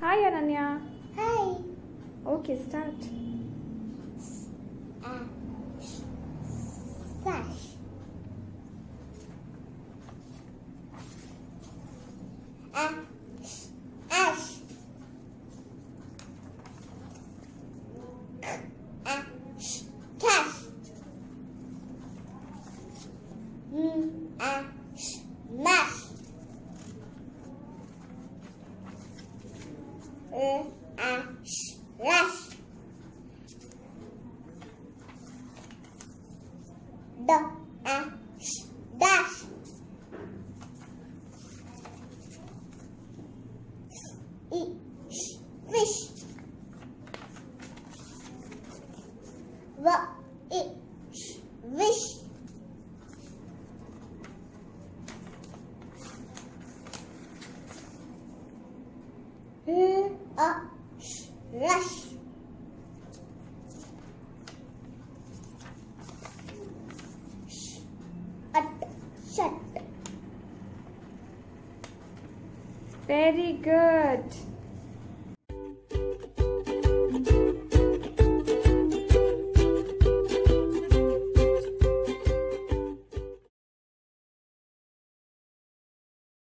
Hi, Ananya. Hi. Okay, start. Uh, sash. Uh, ash. Uh, cash. Mm, uh, Uh, uh, rash. the a dash e fish w i wish r a rush shut Very good.